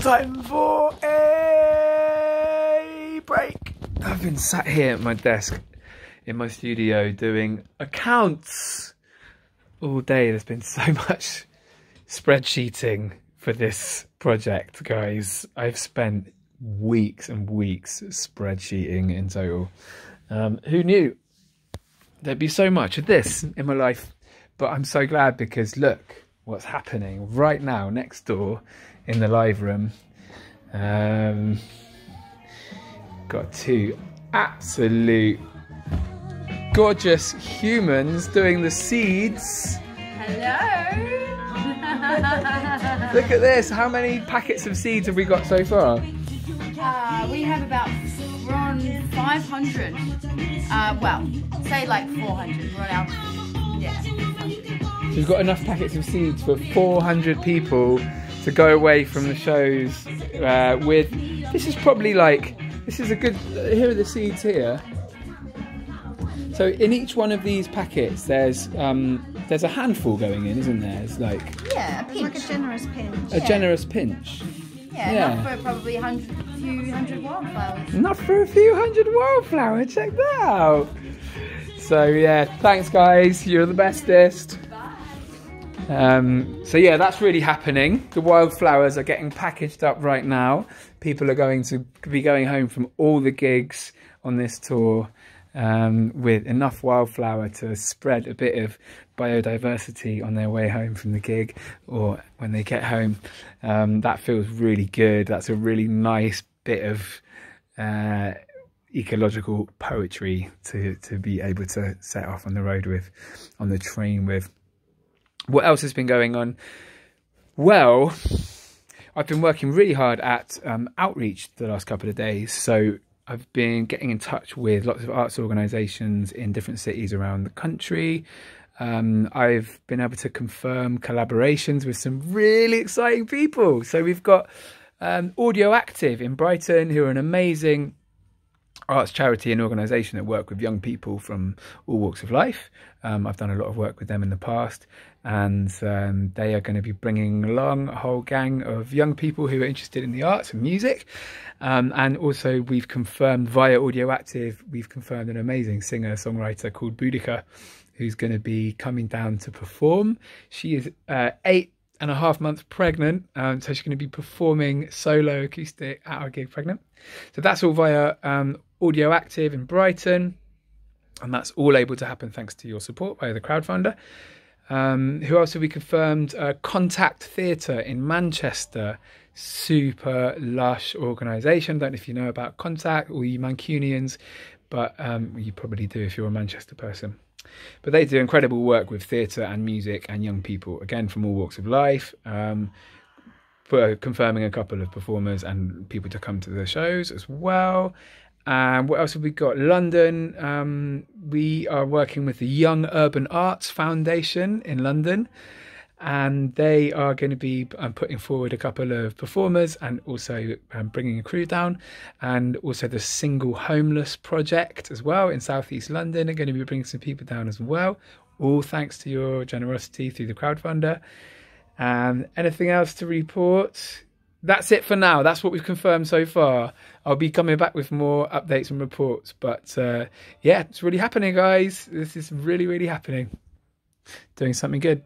Time for a break. I've been sat here at my desk in my studio doing accounts all day. There's been so much spreadsheeting for this project, guys. I've spent weeks and weeks spreadsheeting in total. Um, who knew there'd be so much of this in my life? But I'm so glad because look what's happening right now next door in the live room. Um, got two absolute gorgeous humans doing the seeds. Hello. Look at this. How many packets of seeds have we got so far? Uh, we have about we're on 500. Uh, well, say like 400. We're on our yeah. 500. So we've got enough packets of seeds for 400 people to go away from the shows uh, with. This is probably like this is a good. Here are the seeds here. So in each one of these packets, there's um, there's a handful going in, isn't there? It's like Yeah, a It's like a generous pinch. a generous pinch. Yeah, yeah. enough for probably a hundred, few hundred wildflowers. Enough for a few hundred wildflowers. Check that out. So yeah, thanks guys. You're the bestest. Um, so yeah, that's really happening. The wildflowers are getting packaged up right now. People are going to be going home from all the gigs on this tour um, with enough wildflower to spread a bit of biodiversity on their way home from the gig or when they get home. Um, that feels really good. That's a really nice bit of uh, ecological poetry to to be able to set off on the road with, on the train with. What else has been going on? Well, I've been working really hard at um, outreach the last couple of days. So I've been getting in touch with lots of arts organisations in different cities around the country. Um, I've been able to confirm collaborations with some really exciting people. So we've got um, Audio Active in Brighton, who are an amazing arts charity and organisation that work with young people from all walks of life. Um, I've done a lot of work with them in the past, and um, they are going to be bringing along a whole gang of young people who are interested in the arts and music. Um, and also, we've confirmed via Audio Active, we've confirmed an amazing singer songwriter called Boudica, who's going to be coming down to perform. She is uh, eight and a half months pregnant, um, so she's going to be performing solo acoustic at our gig pregnant. So that's all via um, Audio Active in Brighton, and that's all able to happen thanks to your support via the crowdfunder. Um, who else have we confirmed? Uh, Contact Theatre in Manchester, super lush organisation. Don't know if you know about Contact or you Mancunians, but um, you probably do if you're a Manchester person. But they do incredible work with theatre and music and young people, again from all walks of life. Um, for confirming a couple of performers and people to come to the shows as well. And what else have we got? London. Um, we are working with the Young Urban Arts Foundation in London, and they are going to be um, putting forward a couple of performers and also um, bringing a crew down. And also the Single Homeless Project as well in Southeast London are going to be bringing some people down as well. All thanks to your generosity through the crowdfunder. Um, anything else to report? That's it for now. That's what we've confirmed so far. I'll be coming back with more updates and reports. But uh, yeah, it's really happening, guys. This is really, really happening. Doing something good.